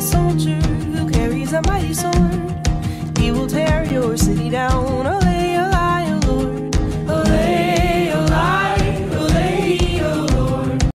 soldier who carries a mighty sword.